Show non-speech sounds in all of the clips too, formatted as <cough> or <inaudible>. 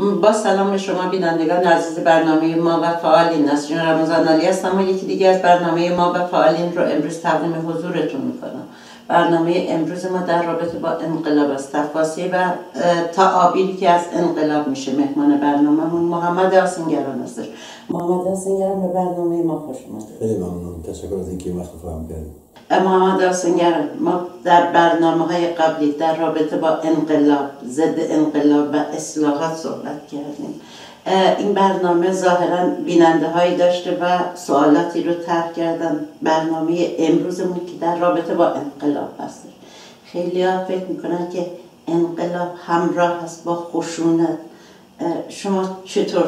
با سلام شما بینندگان عزیز برنامه ما و فعالین. نسرین رمضان علی هستم و یکی دیگه از برنامه ما و فعالین رو امروز تقدیم حضورتون می‌کنم. برنامه امروز ما در رابطه با انقلاب است. تفاصیل و تعابیری که از انقلاب میشه مهمان برنامهمون محمد آسینگران هستش. محمد آسینگران به برنامه ما خوش اومدید خیلی ممنون. تشکر از اینکه وقت فراهم کردید. محمد آسنگر ما در برنامه های قبلی در رابطه با انقلاب ضد انقلاب و اصلاحات صحبت کردیم. این برنامه ظاهرا بیننده هایی داشته و سوالاتی رو طرح کردن. برنامه امروزمون که در رابطه با انقلاب هست. خیلی ها فکر می‌کنن که انقلاب همراه هست با خشونت. شما چطور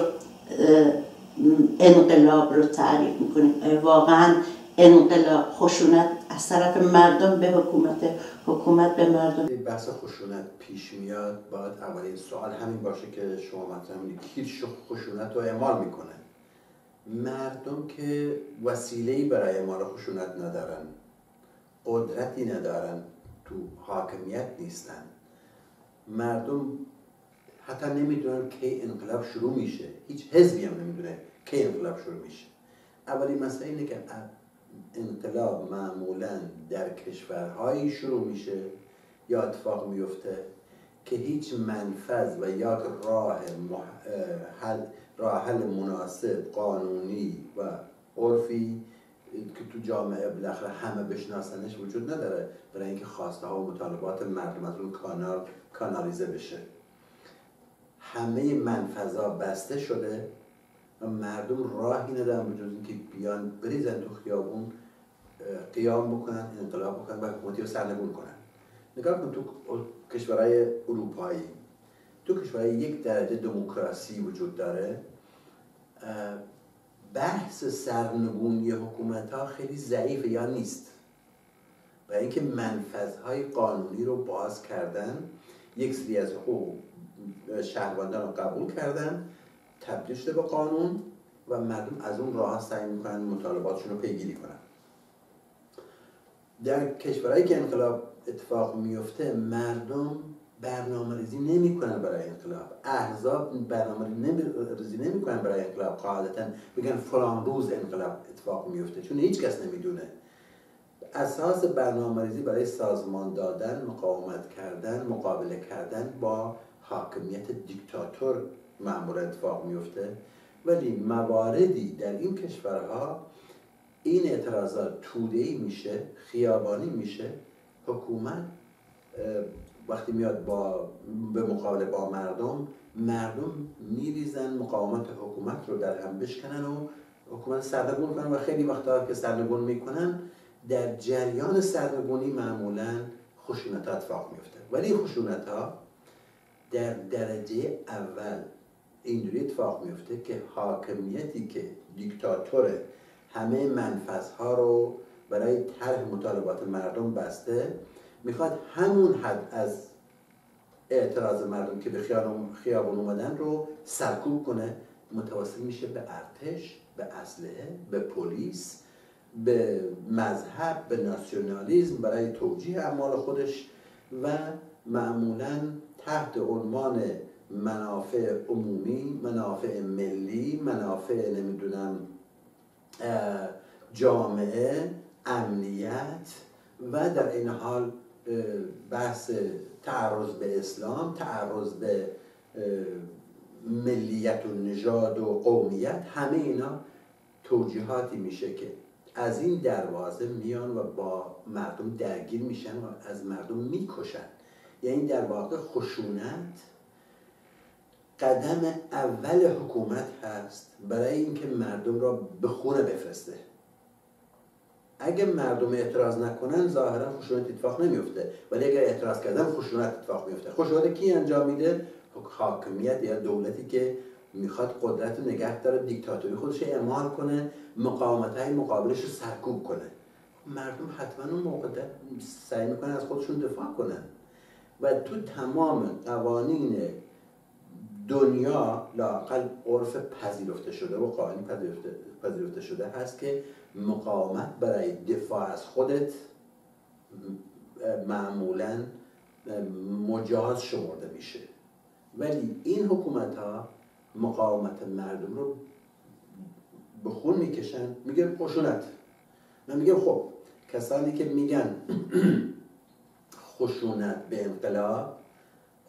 انقلاب رو تعریف می‌کنید واقعا انقلاب خشونت از طرف مردم به حکومت حکومت به مردم. بحث خشونت پیش میاد. باید اولین سوال همین باشه که شما مطرح کی خشونت رو اعمال می‌کنه مردم که وسیله برای اعمال خشونت ندارن قدرتی ندارن تو حاکمیت نیستن. مردم حتی نمی‌دونن که انقلاب شروع میشه. هیچ حزبی هم نمی‌دونه کی انقلاب شروع میشه. اولین مسئله اینه که انقلاب معمولا در کشورهایی شروع میشه یا اتفاق میفته که هیچ منفذ و یا راه حل راه حل مناسب قانونی و عرفی که تو جامعه بالاخره همه بشناسنش وجود نداره برای اینکه خواسته ها و مطالبات مردم از اون کانال کانالیزه بشه. همه منفذا بسته شده. و مردم راهی ندارن به جز اینکه بیان بریزن تو خیابون قیام بکنن انقلاب بکنن و حکومتی رو سرنگون کنن. نگاه کن تو کشورهای اروپایی. تو کشورهای یک درجه دموکراسی وجود داره. بحث سرنگونی حکومت ها خیلی ضعیفه یا نیست؟ و اینکه منفذهای قانونی رو باز کردن یک سری از حقوق شهروندان رو قبول کردن تبدیل شده به قانون و مردم از اون راه سعی می‌کنن مطالباتشون رو پیگیری کنن. در کشورهایی که انقلاب اتفاق میفته مردم برنامه ریزی نمی‌کنن برای انقلاب. احزاب برنامه ریزی نمی‌کنن برای انقلاب. قاعدتا بگن فلان روز انقلاب اتفاق میفته چون هیچ کس نمی‌دونه. اساس برنامه ریزی برای سازمان دادن مقاومت کردن مقابله کردن با حاکمیت دیکتاتور معمولا اتفاق میفته. ولی مواردی در این کشورها این اعتراضات ای میشه خیابانی میشه. حکومت وقتی میاد با به مقابله با مردم مردم میریزن مقاومت حکومت رو در هم بشکنن و حکومت سرنگون کنن و خیلی وقتا که سرنگون می‌کنن در جریان سرنگونی معمولا خشونت ها اتفاق میفته. ولی خشونت ها در درجه اول اینجوری اتفاق میفته که حاکمیتی که دیکتاتوره همه منفذها رو برای طرح مطالبات مردم بسته می‌خواد همون حد از اعتراض مردم که به خیابون اومدن رو سرکوب کنه. متوسل میشه به ارتش به اسلحه به پلیس به مذهب به ناسیونالیزم برای توجیه اعمال خودش و معمولا تحت عنوان منافع عمومی منافع ملی منافع نمی‌دونم جامعه امنیت و در این حال بحث تعرض به اسلام تعرض به ملیت و نژاد و قومیت همه اینا توجیهاتی میشه که از این دروازه میان و با مردم درگیر میشن و از مردم می‌کشن. یعنی در واقع خشونت قدم اول حکومت هست برای اینکه مردم را به خونه بفرسته. اگه مردم اعتراض نکنن ظاهرا خشونت اتفاق نمیفته ولی اگر اعتراض کردن خشونت اتفاق میفته خشونت کی انجام میده؟ حاکمیت یا دولتی که می‌خواد قدرت نگه داره دیکتاتوری خودش اعمال کنه مقاومت های مقابلش رو سرکوب کنه. مردم حتما اون موقع سعی می‌کنن از خودشون دفاع کنن. و تو تمام قوانین دنیا لاقل عرف پذیرفته شده و قانونی پذیرفته, شده هست که مقاومت برای دفاع از خودت معمولا مجاز شمرده میشه. ولی این حکومت ها مقاومت مردم رو به خون می‌کشن میگن خشونت. من میگم خب کسانی که میگن <clears throat> خشونت به انقلاب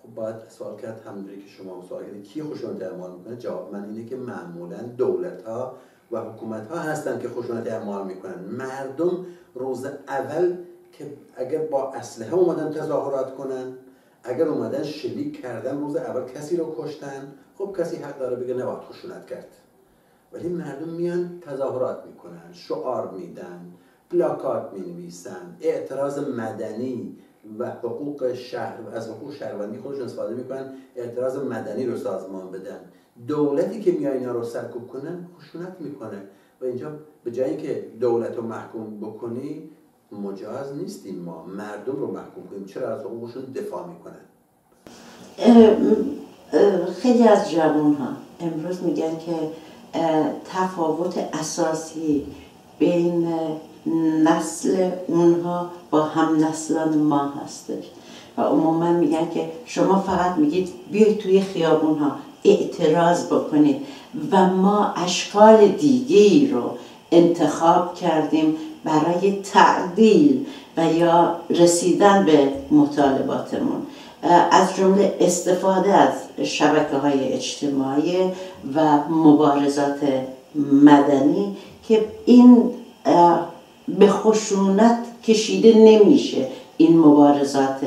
خب باید سوال کرد همونجوری که شما سوال کردید کی خشونت اعمال می‌کنه؟ جواب من اینه که معمولا دولت ها و حکومت ها هستن که خشونت اعمال می‌کنن. مردم روز اول که اگر با اسلحه اومدن تظاهرات کنن اگر اومدن شلیک کردن روز اول کسی رو کشتن خب کسی حق داره بگه نباید خشونت کرد. ولی مردم میان تظاهرات می‌کنن شعار میدن پلاکات می‌نویسن اعتراض مدنی و حقوق شهر از حقوق شهروندی خودشون استفاده می‌کنن اعتراض مدنی رو سازمان بدن. دولتی که میاد اینا رو سرکوب کنن خشونت می‌کنه. و اینجا به جایی که دولت رو محکوم بکنی مجاز نیستیم ما. مردم رو محکوم کنیم. چرا از حقوقشون دفاع می‌کنن؟ خیلی از جوان ها امروز میگن که تفاوت اساسی بین نسل اونها با هم نسلان ما هستش. و عموما میگن که شما فقط میگید بیاید توی خیابون ها اعتراض بکنید. و ما اشکال دیگه ای رو انتخاب کردیم برای تعدیل و یا رسیدن به مطالباتمون. از جمله استفاده از شبکه های اجتماعی و مبارزات مدنی که این به خشونت کشیده نمیشه این مبارزات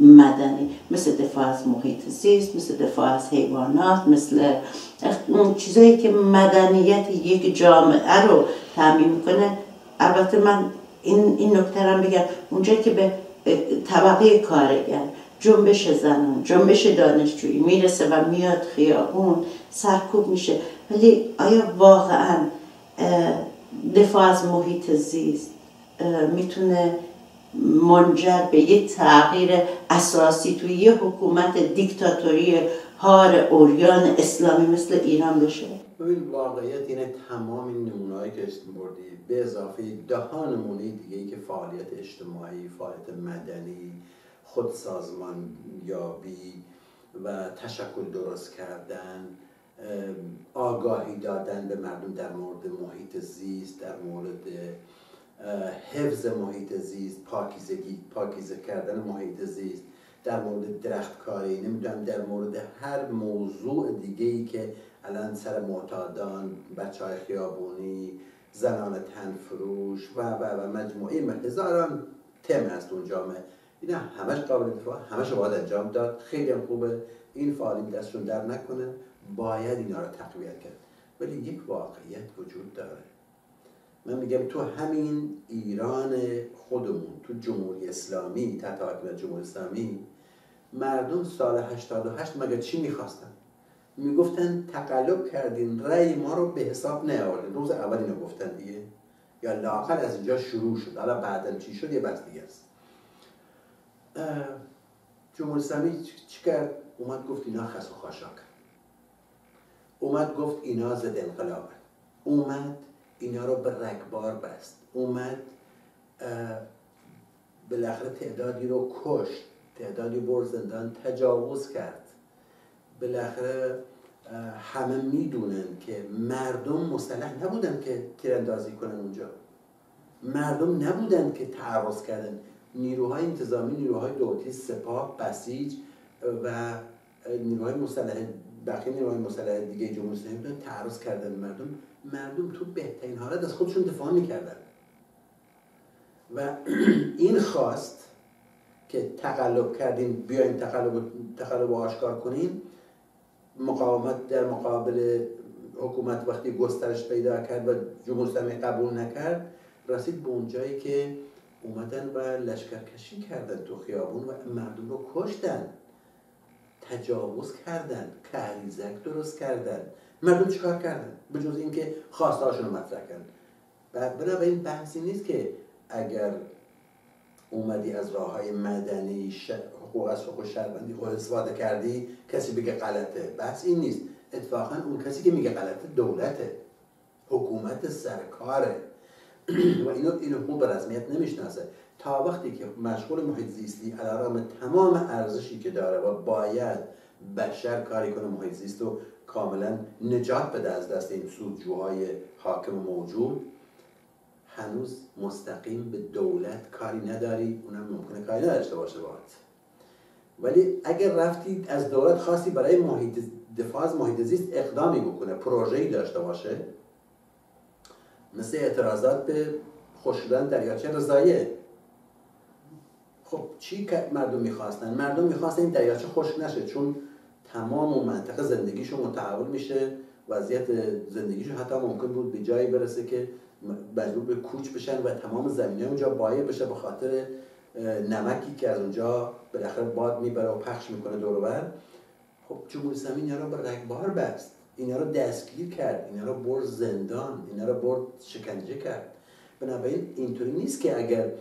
مدنی. مثل دفاع از محیط زیست مثل دفاع از حیوانات مثل چیزایی که مدنیت یک جامعه رو تعمین می‌کنه. البته من این, این نکته هم بگم. اونجایی که به طبقه کارگر جنبش زنان جنبش دانشجویی می‌رسه و میاد خیابون سرکوب میشه. ولی آیا واقعا دفاع از محیط زیست می‌تونه منجر به یه تغییر اساسی توی یه حکومت دیکتاتوری هار اوریان اسلامی مثل ایران بشه. ببین واقعیت اینه تمام این نمونه‌هایی که اسم بردی به اضافه ده نمونه دیگه ای که فعالیت اجتماعی فعالیت مدنی خود سازمان یابی و تشکل درست کردن آگاهی دادن به مردم در مورد محیط زیست در مورد حفظ محیط زیست پاکیزگی پاکیزه کردن محیط زیست در مورد درختکاری نمی‌دونم در مورد هر موضوع دیگه ای که الان سر معتادان بچه های خیابونی زنان تنفروش و و و مجموعه هزاران تم هست اون جامعه. اینا همش قابل دفاع همش باید انجام داد. خیلی خوبه. این فعالی دستشون در نکنه. باید اینا رو تقویت کرد. ولی یک واقعیت وجود داره. من میگم تو همین ایران خودمون تو جمهوری اسلامی تحت حاکمیت جمهوری اسلامی مردم سال 88 مگه چی می‌خواستن؟ می‌گفتن تقلب کردین رأی ما رو به حساب نیاوردین. روز اول اینو گفتن دیگه. یا لاقل از اینجا شروع شد. حالا بعدا چی شد؟ یه بحث دیگه است. جمهوری اسلامی چی کرد؟ اومد گفت اینا خس و خاشاک. اومد گفت اینا ضد انقلاب اومد اینا رو به رگبار بست. اومد بالاخره تعدادی رو کشت. تعدادی بر زندان تجاوز کرد. بالاخره همه می‌دونن که مردم مسلح نبودن که تیراندازی کنن اونجا. مردم نبودن که تعرض کردن. نیروهای انتظامی نیروهای دولتی سپاه بسیج و نیروهای مسلح بقیه نیروهای مسلح دیگه جمهوری اسلامی تعرض کردن مردم مردم تو بهترین حالت از خودشون دفاع می‌کردن. و <clears throat> این خواست که تقلب کردین بیاین تقلب تقلب آشکار کنین مقاومت در مقابل حکومت وقتی گسترش پیدا کرد و جمهوری قبول نکرد رسید به اون جایی که اومدن و لشکرکشی کردن تو خیابون و مردم رو کشتن. تجاوز کردن کهریزک درست کردن. مردم چیکار کردن؟ به جز اینکه خواستهاشون رو مطرح کردن. بنابراین بحثی نیست که اگر اومدی از راه های مدنی حقوق از حقوق شهروندی خود استفاده کردی کسی بگه غلطه. بحث این نیست. اتفاقا اون کسی که میگه غلطه دولته. حکومت سرکاره. <clears throat> و اینو اینو به رسمیت نمی‌شناسه. تا وقتی که مشغول محیط زیستی علیرغم تمام ارزشی که داره و باید بشر کاری کنه محیط زیست رو کاملا نجات بده از دست این سودجوهای حاکم موجود هنوز مستقیم به دولت کاری نداری اونم ممکنه کاری نداشته باشه باید ولی اگر رفتی از دولت خواستی برای محیط دفاع از محیط زیست اقدامی بکنه پروژه‌ای داشته باشه مثل اعتراضات به خوش شدن دریاچه رضایه خب چی مردم می‌خواستن؟ مردم می‌خواستن این دریاچه خشک نشه چون تمام اون منطقه زندگیشون متحول میشه وضعیت زندگیشون حتی ممکن بود به جایی برسه که مجبور به کوچ بشن و تمام زمینه اونجا بایه بشه به خاطر نمکی که از اونجا بالاخره باد می‌بره و پخش می‌کنه دور بر. خب جمهوری اسلامی اینا رو به رگبار بست. اینا رو دستگیر کرد. اینا رو برد زندان. اینا رو برد شکنجه کرد. بنابراین اینطوری نیست که اگر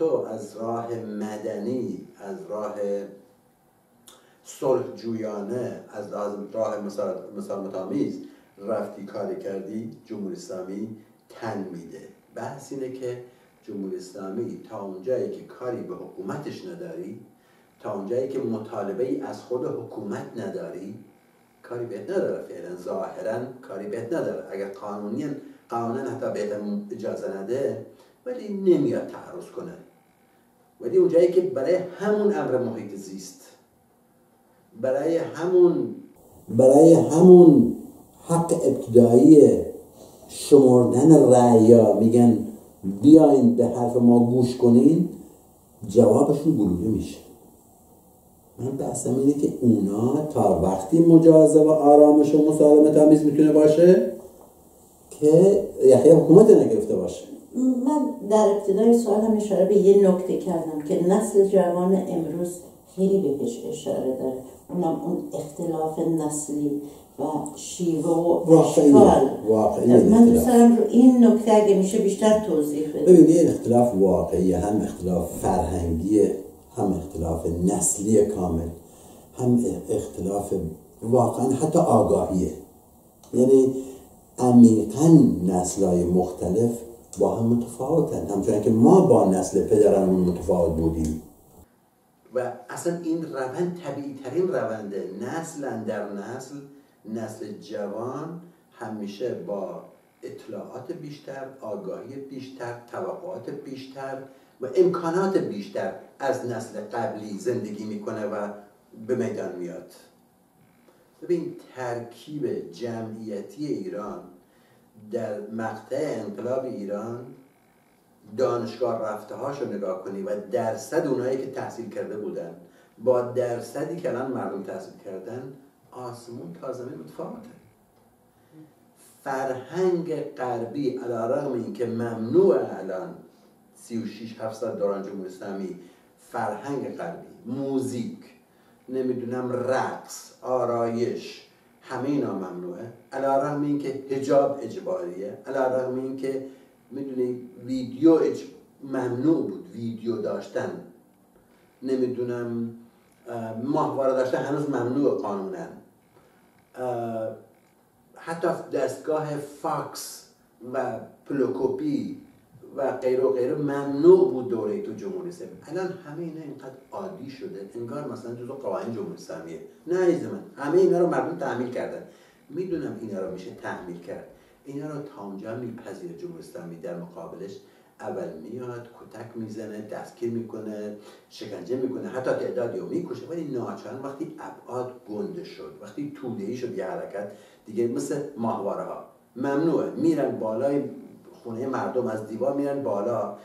تو از راه مدنی از راه صلح جویانه از راه مسالمت آمیز رفتی کاری کردی جمهوری اسلامی تن میده. بحث اینه که جمهوری اسلامی تا اونجایی که کاری به حکومتش نداری تا اونجایی که مطالبه ای از خود حکومت نداری کاری بهت نداره. فعلا ظاهرا کاری بهت نداره. اگر قانونی قانونا حتی بهت اجازه نده ولی نمیاد تعرض کنه. ولی اونجایی که برای همون امر محیط زیست برای همون برای همون حق ابتدایی شمردن رعیا میگن بیاین به حرف ما گوش کنین جوابشون گلوله میشه. من بحثم اینه که اونا تا وقتی مجازه و آرامش و مسالمت آمیز می‌تونه باشه که یحیی حکومت نگرفته باشه. من در ابتدای سوال هم اشاره به یه نکته کردم که نسل جوان امروز خیلی بهش اشاره داره. اونم اون اختلاف نسلی و شیوه و اشکال. من دوست دارم رو این نکته اگه میشه بیشتر توضیح بده ببینید اختلاف واقعی هم اختلاف فرهنگی هم اختلاف نسلی کامل هم اختلاف واقعا حتی آگاهیه. یعنی عمیقا نسلهای مختلف با هم متفاوتن. همچنان که ما با نسل پدرمون متفاوت بودیم. و اصلا این روند طبیعی ترین رونده. نسل در نسل نسل جوان همیشه با اطلاعات بیشتر آگاهی بیشتر توقعات بیشتر و امکانات بیشتر از نسل قبلی زندگی می‌کنه و به میدان میاد. ببین ترکیب جمعیتی ایران در مقطع انقلاب ایران دانشگاه رفته هاشو نگاه کنی و درصد اونایی که تحصیل کرده بودن با درصدی که الان مردم تحصیل کردن آسمون تا متفاوته. فرهنگ غربی این که ممنوع الان 36 700 دوران جمهوری اسلامی فرهنگ غربی موزیک نمی‌دونم رقص آرایش همه اینا ممنوعه. علی‌رغم این که حجاب اجباریه. علی‌رغم این که می‌دونی ویدیو اج... ممنوع بود ویدیو داشتن. نمی‌دونم ماهواره داشتن هنوز ممنوع قانوناً. حتی دستگاه فکس و پلوکوپی و غیر و غیره ممنوع بود دوره تو جمهوری اسلامی. الان همه اینا اینقدر عادی شده. انگار مثلا جزو قوانین جمهوری اسلامیه. نه عزیز من همه اینا رو مردم تحمیل کردن. می‌دونم اینا رو میشه تحمیل کرد. اینا رو تا اونجا میپذیره جمهوری اسلامی در مقابلش. اول میاد کتک می‌زنه دستگیر می‌کنه شکنجه می‌کنه حتی تعدادی رو می‌کشه. ولی ناچارن وقتی ابعاد گنده شد وقتی توده شد یه حرکت دیگه مثل ماهواره ها ممنوعه. میرن بالای خونه مردم از دیوار میرن بالا.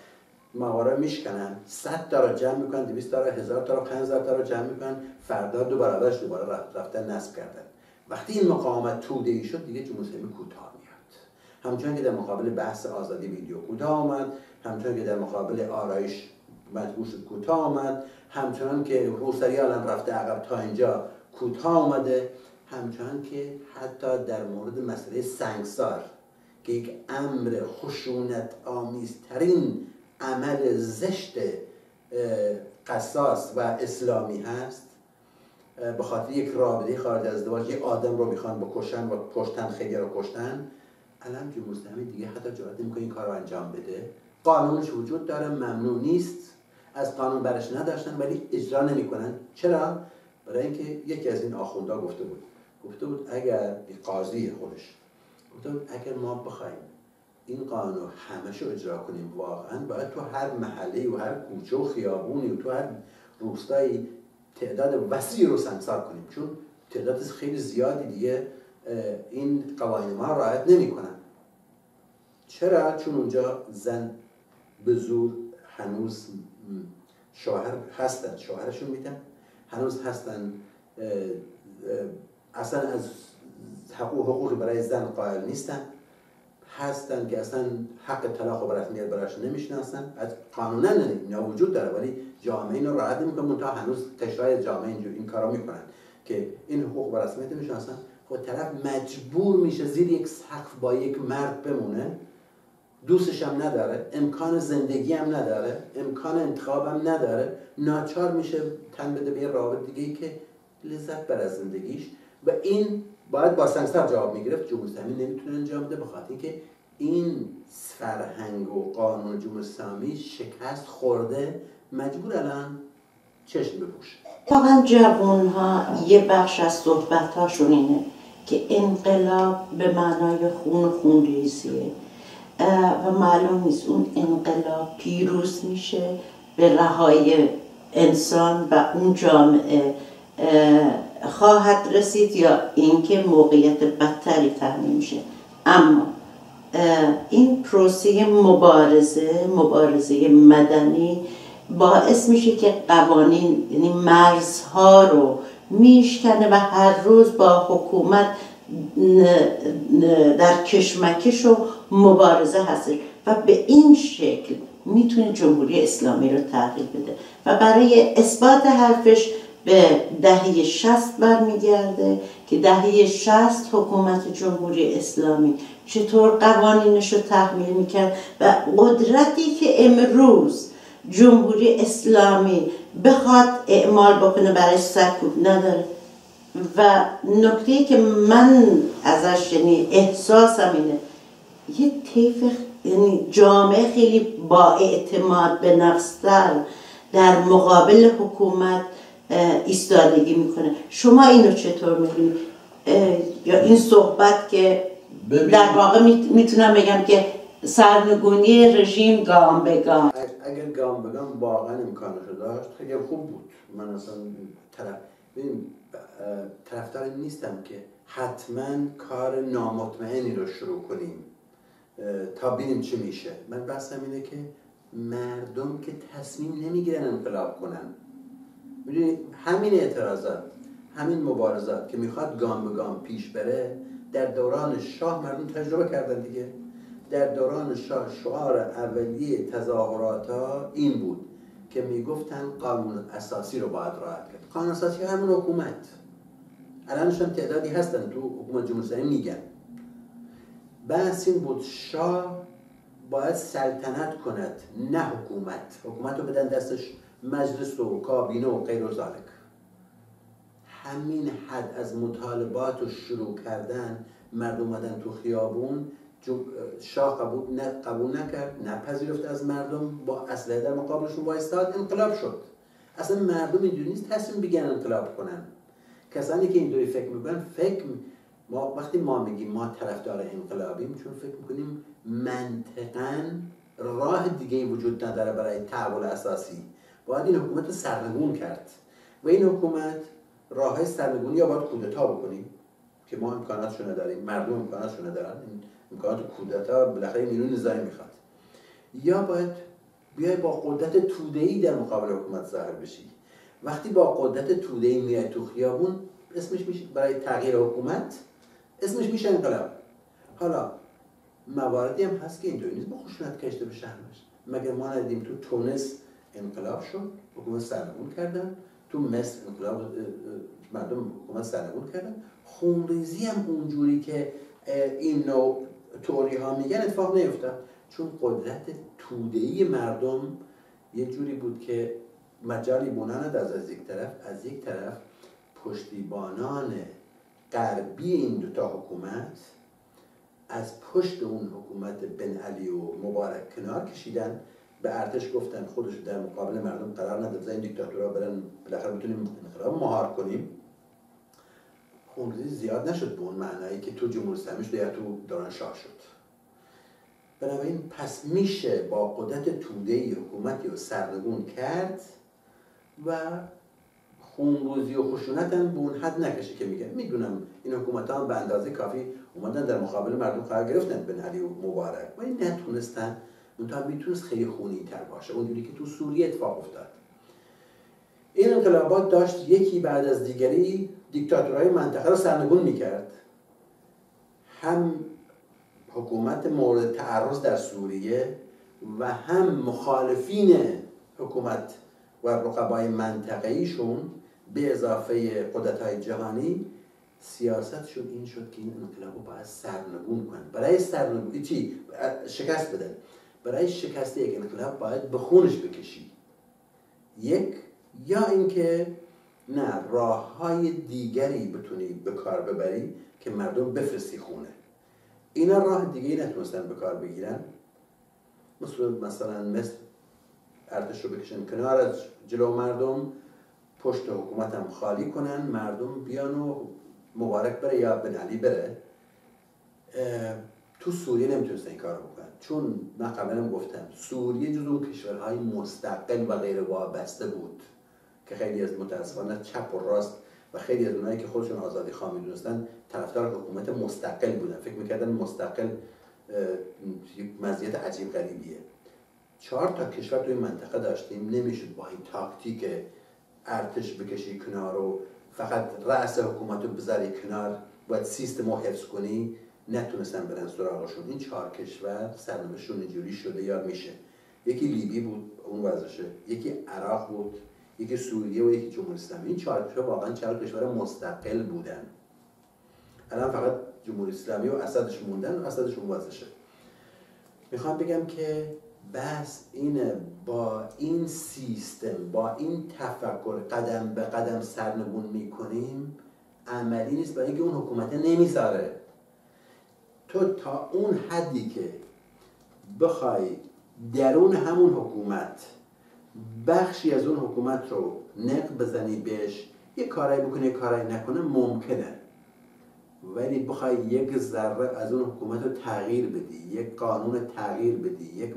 ماهواره میشکنن. 100 تا رو جمع می‌کنن 200 تا رو 1000 تا رو 5000 تا رو جمع می‌کنن. فردا دو برابرش دوباره رفتن نصب کردن. وقتی این مقاومت توده ای شد دیگه جمهوری اسلامی کوتاه میاد. همچنان که در مقابل بحث آزادی ویدیو کوتاه آمد همچنان که در مقابل آرایش مجبور شد کوتاه آمد همچنان که روسری الان رفته عقب تا اینجا کوتاه آمده همچنان که حتی در مورد مسئله سنگسار که یک امر خشونت آمیزترین عمل زشت قصاص و اسلامی هست. به خاطر یک رابطه خارج از ازدواج یک آدم رو می‌خوان بکشن و کشتن خیلی رو کشتن. الان جمهوری اسلامی دیگه حتی جرأت نمی‌کنه این کار رو انجام بده. قانونش وجود داره ممنوع نیست. از قانون برش نداشتن ولی اجرا نمی‌کنن. چرا؟ برای اینکه یکی از این آخوندا گفته بود. گفته بود اگر قاضی خودش بود اگر ما بخوایم این قانون همش رو اجرا کنیم واقعا باید تو هر محله و هر کوچه و خیابونی و تو هر روستایی تعداد وسیع رو سنگسار کنیم. چون تعداد خیلی زیادی دیگه این قوانین ما رعایت نمی‌کنن. چرا؟ چون اونجا زن به زور هنوز شوهر هستن شوهرشون میدن. هنوز هستن اصلا از حقوق حقوقی برای زن قائل نیستن. هستن که اصلا حق طلاق و برسمیت براش نمی‌شناسن. از قانونا اینا وجود داره ولی جامعه اینو راحت نمی‌کنه تا هنوز تشرای جامعه اینجور این کارا می‌کنن که این حقوق و رسمیت می‌شناسن خود خب طرف مجبور میشه زیر یک سقف با یک مرد بمونه. دوستش هم نداره امکان زندگی هم نداره امکان انتخاب هم نداره. ناچار میشه تن بده به یه رابط دیگه که لذت بر از زندگیش. و این باید با سنگسر جواب می‌گرفت. جمهوری اسلامی نمی‌تونه انجام بده بخاطر اینکه این فرهنگ و قانون جمهوری اسلامی شکست خورده. مجبور الان چشم بپوشه. واقعا جوان ها یه بخش از صحبت هاشون اینه که انقلاب به معنای خون خونریزیه. و معلوم نیست اون انقلاب پیروز میشه به رهای انسان و اون جامعه. خواهد رسید یا اینکه موقعیت بدتری تعمین میشه. اما این پروسه مبارزه مبارزه مدنی باعث میشه که قوانین یعنی مرزها رو میشکنه و هر روز با حکومت در کشمکش و مبارزه هستش و به این شکل می‌تونه جمهوری اسلامی رو تغییر بده. و برای اثبات حرفش به دهه شست برمیگرده که دهه شست حکومت جمهوری اسلامی چطور قوانینش رو تحمیل می‌کرد و قدرتی که امروز جمهوری اسلامی بخواد اعمال بکنه برای سکوت نداره. و نکته که من ازش یعنی احساسم اینه یه طیف یعنی جامعه خیلی با اعتماد به نفستر در مقابل حکومت ایستادگی می‌کنه. شما اینو چطور می‌کنید یا این صحبت که در واقع می‌تونم بگم که سرنگونی رژیم گام به گام. اگر گام به گام واقعا امکانش داشت خیلی خوب بود. من اصلا طرف طرفدار نیستم که حتما کار نامطمئنی رو شروع کنیم تا ببینیم چی میشه. من بحثم اینه که مردم که تصمیم نمی‌گیرن انقلاب کنن. می‌دونی همین اعتراضات همین مبارزات که می‌خواد گام به گام پیش بره در دوران شاه مردم تجربه کردن دیگه. در دوران شاه شعار اولیه تظاهرات ها این بود که می‌گفتن قانون اساسی رو باید رعایت کرد. قانون اساسی همون حکومت. الانشون تعدادی هستن تو حکومت جمهوری میگن. بحث این بود شاه باید سلطنت کند نه حکومت. حکومت رو بدن دستش مجلس و کابینه و غیر ذالک همین حد از مطالبات رو شروع کردن مردم اومدن تو خیابون شاه قبول, قبول نکرد نپذیرفت از مردم با اسلحه در مقابلشون وایستاد انقلاب شد. اصلا مردم اینجوری نیست تصمیم بگن انقلاب کنن. کسانی که اینطوری فکر می‌کنن فکر ما وقتی ما میگیم ما طرفدار انقلابیم چون فکر می‌کنیم منطقا راه دیگه وجود نداره برای تحول اساسی. باید این حکومت رو سرنگون کرد. و این حکومت راه سرنگونی یا باید کودتا بکنیم که ما امکاناتشو نداریم مردم امکاناتشو ندارن. این امکانات کودتا بالاخره نیروی نظامی می‌خواد. یا باید بیای با قدرت توده‌ای در مقابل حکومت ظاهر بشی. وقتی با قدرت توده‌ای میای تو خیابون اسمش میشه برای تغییر حکومت اسمش میشه انقلاب. حالا مواردی هم هست که اینطوری نیست. با خشونت کشته بشه همش مگر ما ندیدیم تو تونس انقلاب شد حکومت سرنگون کردن. تو مصر انقلاب مردم حکومت سرنگون کردن. خونریزی هم اونجوری که این نوع توری ها میگن اتفاق نیفتاد. چون قدرت تودهی مردم یه جوری بود که مجالی بونند از از یک طرف از یک طرف پشتیبانان غربی این دوتا حکومت از پشت اون حکومت بن علی و مبارک کنار کشیدن. به ارتش گفتن خودش در مقابل مردم قرار نداد. این دیکتاتورها برن بالاخره می‌تونیم انقلاب مهار کنیم. خونریزی زیاد نشد به اون معنایی که تو جمهوری اسلامی شد تو دوران شاه شد. بنابراین پس میشه با قدرت توده حکومتی رو سرنگون کرد و خونروزی و خشونت هم به اون حد نکشه که میگن. می‌دونم این حکومت هم به اندازه کافی اومدن در مقابل مردم قرار گرفتن به علی و مبارک. ولی نتونستن منتها می‌تونست خیلی خونی تر باشه اونجوری که تو سوریه اتفاق افتاد. این انقلابات داشت یکی بعد از دیگری دیکتاتورهای منطقه رو سرنگون می‌کرد. هم حکومت مورد تعرض در سوریه و هم مخالفین حکومت و رقبای منطقهیشون به اضافه قدرت های جهانی سیاستشون این شد که این انقلاب رو باید سرنگون کنن. برای سرنگون چی؟ شکست بدن. برای شکست یک انقلاب باید به خونش بکشی. یک یا اینکه نه راه های دیگری بتونی به کار ببری که مردم بفرستی خونه. اینا راه دیگه نتونستن به کار بگیرن. مثل مثلا مثل ارتش رو بکشن کنار از جلو مردم پشت حکومت هم خالی کنن مردم بیان و مبارک بره یا بن علی بره تو سوریه نمی‌تونستن این کار بکنن. چون من قبلا گفتم سوریه جز اون کشورهای مستقل و غیر وابسته بود که خیلی از متاسفانه چپ و راست و خیلی از اونایی که خودشون آزادی خواه می‌دونستن طرفدار حکومت مستقل بودن. فکر می‌کردن مستقل یک مزیت عجیب غریبیه. چهار تا کشور توی منطقه داشتیم. نمی‌شد با این تاکتیک ارتش بکشی کنار و فقط رأس حکومت رو بذاری کنار. باید سیستم رو حفظ کنی. نتونستن برن سراغشون این چهار کشور سرنوشتشون اینجوری شده یا میشه. یکی لیبی بود اون وضعشه. یکی عراق بود یکی سوریه و یکی جمهوری اسلامی. این چهار کشور واقعا چهار کشور مستقل بودن. الان فقط جمهوری اسلامی و اسدش موندن و اسدش اون وضعشه. می‌خوام بگم که بس اینه با این سیستم با این تفکر قدم به قدم سرنگون می‌کنیم عملی نیست برای اینکه اون حکومت نمی‌ذاره. تو تا اون حدی که بخوای درون همون حکومت بخشی از اون حکومت رو نق بزنی بهش یه کارایی بکنی یه کارایی نکنه ممکنه. ولی بخوای یک ذره از اون حکومت رو تغییر بدی یک قانون تغییر بدی یک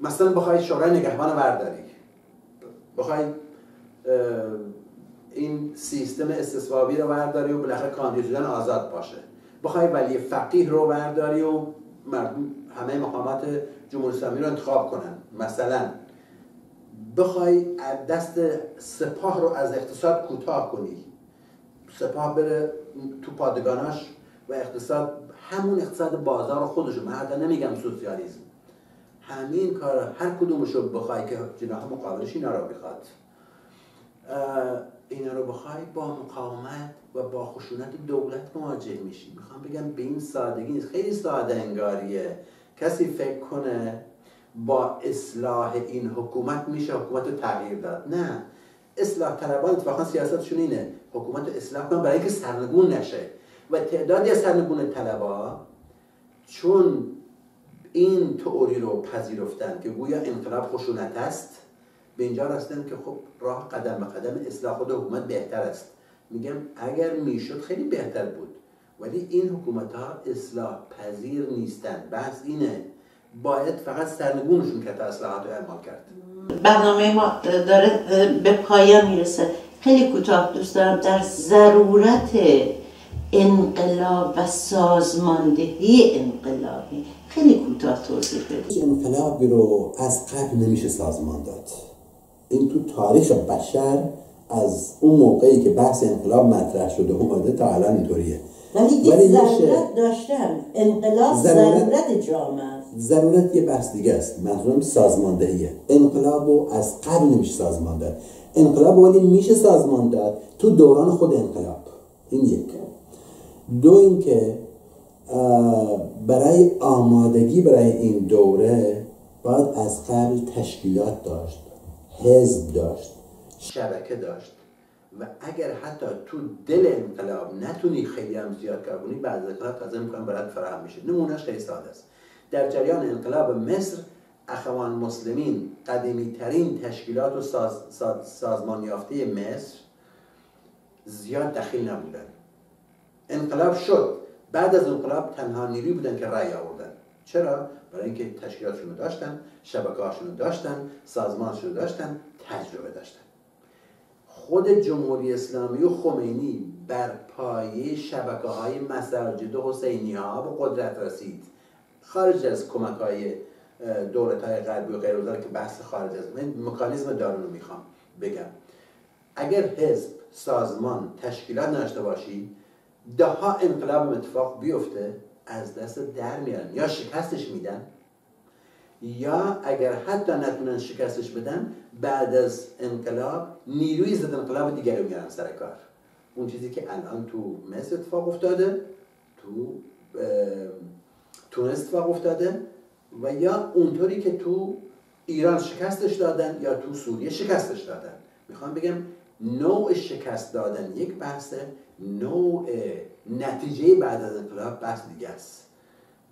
مثلا بخوای شورای نگهبان برداری. بخوای این سیستم استثبابی رو برداری و بالاخره کاندید آزاد باشه. بخوای ولی فقیه رو برداری و مردم همه مقامات جمهوری اسلامی رو انتخاب کنن. مثلا بخوای دست سپاه رو از اقتصاد کوتاه کنی. سپاه بره تو پادگاناش و اقتصاد همون اقتصاد بازار خودشو من حتی نمیگم سوسیالیسم. همین کار هر کدومشو بخوای که جناح مقابلش اینا رو بخواد. اینا رو بخوای با مقاومت و با خشونت دولت مواجه میشی. می‌خوام بگم به این سادگی نیست. خیلی ساده انگاریه. کسی فکر کنه با اصلاح این حکومت میشه حکومت رو تغییر داد. نه. اصلاح طلبان اتفاقا سیاستشون اینه. حکومت رو اصلاح کنن برای اینکه سرنگون نشه. و تعدادی از سرنگون طلبا چون این تئوری رو پذیرفتن که گویا انقلاب خشونت است به اینجا رسیدن که خب راه قدم به قدم اصلاح خود حکومت بهتر است. میگم اگر می‌شد خیلی بهتر بود. ولی این حکومت ها اصلاح پذیر نیستن. بحث اینه. باید فقط سرنگونشون که اصلاحات رو اعمال کرد. برنامه ما داره به پایان می‌رسه. خیلی کوتاه دوست دارم. در ضرورت انقلاب و سازماندهی انقلابی خیلی کوتاه توضیح بدید. انقلابی رو از قبل نمیشه سازمان داد. این تو تاریخ بشر از اون موقعی که بحث انقلاب مطرح شده اومده تا الان اینطوریه. ولی یک ضرورت داشتن انقلاب ضرورت جامعه ضرورت یه بحث دیگه است. منظورم سازماندهیه. انقلاب رو از قبل نمیشه سازمان داد انقلاب ولی میشه سازمان داد تو دوران خود انقلاب. این یک. دو اینکه برای آمادگی برای این دوره باید از قبل تشکیلات داشت. حزب داشت. شبکه داشت. و اگر حتی تو دل انقلاب نتونی خیلی هم زیاد کار کنی بعد از انقلاب تازه می‌کنم برات فراهم میشه. نمونهش خیلی ساده است. در جریان انقلاب مصر اخوان مسلمین قدیمی ترین تشکیلات و ساز، سازمان یافته مصر زیاد دخیل نبودن. انقلاب شد. بعد از انقلاب تنها نیروی بودن که رأی آوردن. چرا؟ برای اینکه تشکیلاتشون رو داشتن شبکه رو داشتن سازمانشون رو داشتن تجربه داشتن. خود جمهوری اسلامی و خمینی بر پایه شبکه های مساجد و حسینی ها به قدرت رسید. خارج از کمک های دولت های غربی و غیر که بحث خارج از من مکانیزم دارون رو می‌خوام بگم. اگر حزب سازمان تشکیلات نداشته باشی ده ها انقلاب اتفاق بیفته از دست در میارن. یا شکستش میدن یا اگر حتی نتونن شکستش بدن بعد از انقلاب نیروی ضد انقلاب دیگری میارن سر کار. اون چیزی که الان تو مصر اتفاق افتاده تو تونس اتفاق افتاده و یا اونطوری که تو ایران شکستش دادن یا تو سوریه شکستش دادن. می‌خوام بگم نوع شکست دادن یک بحثه. نوع نتیجه بعد از انقلاب بحث دیگه است.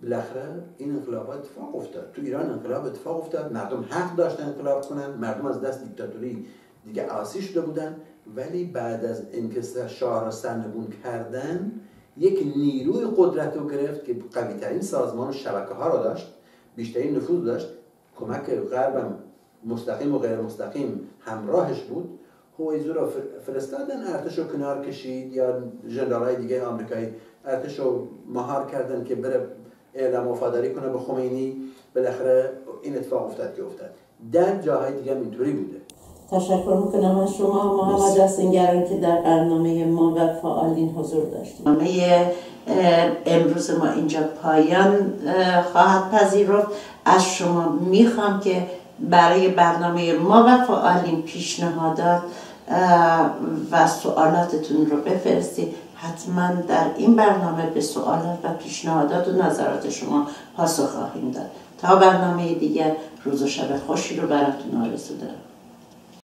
بالاخره این انقلاب اتفاق افتاد. تو ایران انقلاب اتفاق افتاد. مردم حق داشتن انقلاب کنن. مردم از دست دیکتاتوری دیگه آسی شده بودن. ولی بعد از اینکه شاه را سرنگون کردن یک نیروی قدرت رو گرفت که قوی ترین سازمان و شبکه ها رو داشت. بیشترین نفوذ داشت. کمک غربم مستقیم و غیر مستقیم همراهش بود. هویزو رو فرستادن ارتش رو کنار کشید یا جنرالای دیگه آمریکایی ارتش رو مهار کردن که بره اعلام وفاداری کنه به خمینی. بالاخره این اتفاق افتاد که افتاد. در جاهای دیگه اینطوری بوده. تشکر می‌کنم از شما. محمد حسینگران که در برنامه ما و فعالین حضور داشتیم. برنامه امروز ما اینجا پایان خواهد پذیرفت. از شما می‌خوام که برای برنامه ما و فعالین پیشنهادات و سوالاتتون رو بفرستید. حتما در این برنامه به سوالات و پیشنهادات و نظرات شما پاسخ خواهیم داد. تا برنامه دیگر روز و شب خوشی رو براتون آرزو دارم.